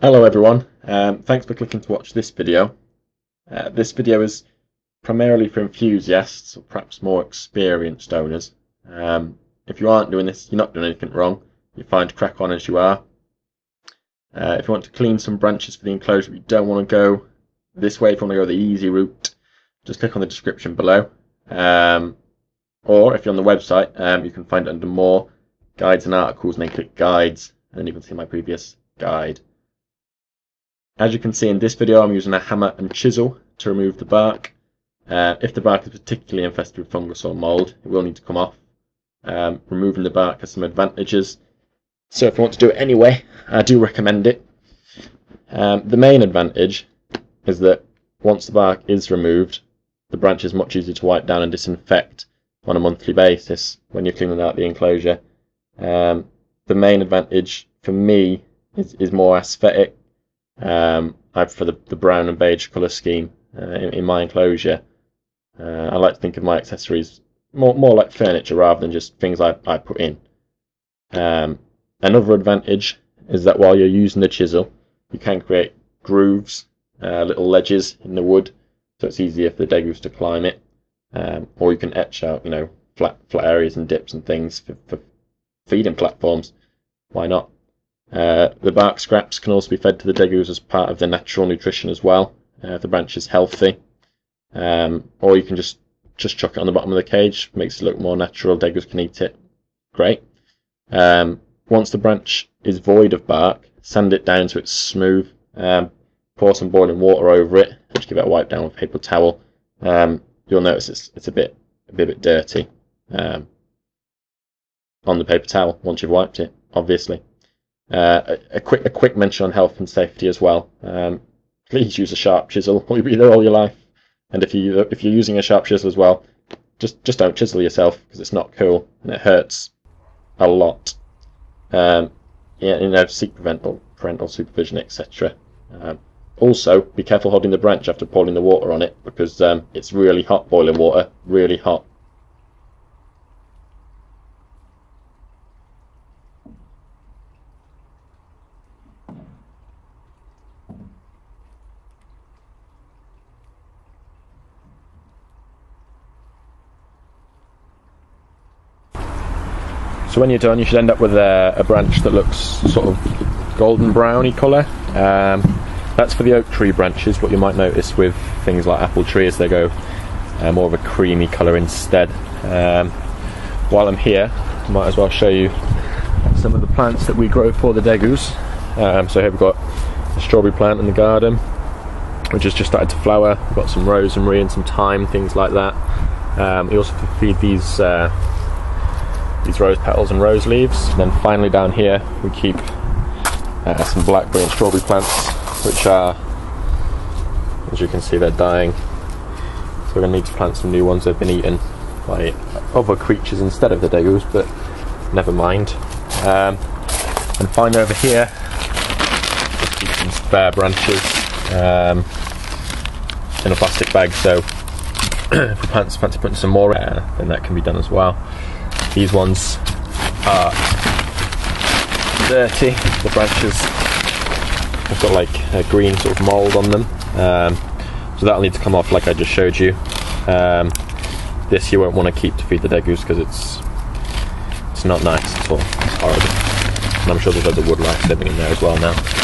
Hello everyone, um, thanks for clicking to watch this video. Uh, this video is primarily for enthusiasts or perhaps more experienced owners. Um, if you aren't doing this, you're not doing anything wrong. You're fine to crack on as you are. Uh, if you want to clean some branches for the enclosure but you don't want to go this way, if you want to go the easy route, just click on the description below. Um, or if you're on the website, um, you can find it under more guides and articles and then click guides and then you can see my previous guide. As you can see in this video, I'm using a hammer and chisel to remove the bark. Uh, if the bark is particularly infested with fungus or mould, it will need to come off. Um, removing the bark has some advantages. So if you want to do it anyway, I do recommend it. Um, the main advantage is that once the bark is removed, the branch is much easier to wipe down and disinfect on a monthly basis when you're cleaning out the enclosure. Um, the main advantage for me is, is more aesthetic um, I prefer the, the brown and beige colour scheme uh, in, in, my enclosure. Uh, I like to think of my accessories more more like furniture rather than just things I, I put in. Um, another advantage is that while you're using the chisel, you can create grooves, uh, little ledges in the wood, so it's easier for the degus to climb it. Um, or you can etch out, you know, flat flat areas and dips and things for, for feeding platforms. Why not? Uh, the bark scraps can also be fed to the degus as part of their natural nutrition as well, uh, if the branch is healthy. Um, or you can just, just chuck it on the bottom of the cage, makes it look more natural, degus can eat it. Great. Um, once the branch is void of bark, sand it down so it's smooth, um, pour some boiling water over it, just give it a wipe down with a paper towel. Um, you'll notice it's, it's a bit a bit, a bit dirty um, on the paper towel once you've wiped it, obviously. Uh, a, a, quick a quick mention on health and safety as well. Um, please use a sharp chisel. You'll be there all your life. And if you if you're using a sharp chisel as well, just just don't chisel yourself because it's not cool and it hurts a lot. Um, yeah, you know, seek parental parental supervision, etc. Um, also, be careful holding the branch after pouring the water on it because um, it's really hot boiling water, really hot. So when you're done, you should end up with a, a branch that looks sort of golden browny colour. Um, that's for the oak tree branches. What you might notice with things like apple tree is they go uh, more of a creamy colour instead. Um, while I'm here, I might as well show you some of the plants that we grow for the degus. Um, so here we've got a strawberry plant in the garden, which has just started to flower. We've got some rosemary and some thyme, things like that. Um, we also feed these uh, these rose petals and rose leaves. And then finally down here we keep uh, some blackberry and strawberry plants, which are, as you can see, they're dying. So we're going to need to plant some new ones. They've been eaten by other creatures instead of the degus, but never mind. Um, and finally over here, some spare branches um, in a plastic bag. So if we fancy putting some more, uh, then that can be done as well. These ones are dirty. The branches have got like a green sort of mould on them. Um, so that'll need to come off like I just showed you. Um, this you won't want to keep to feed the degus because it's it's not nice at all. It's horrible. And I'm sure there's other wood lice living in there as well now.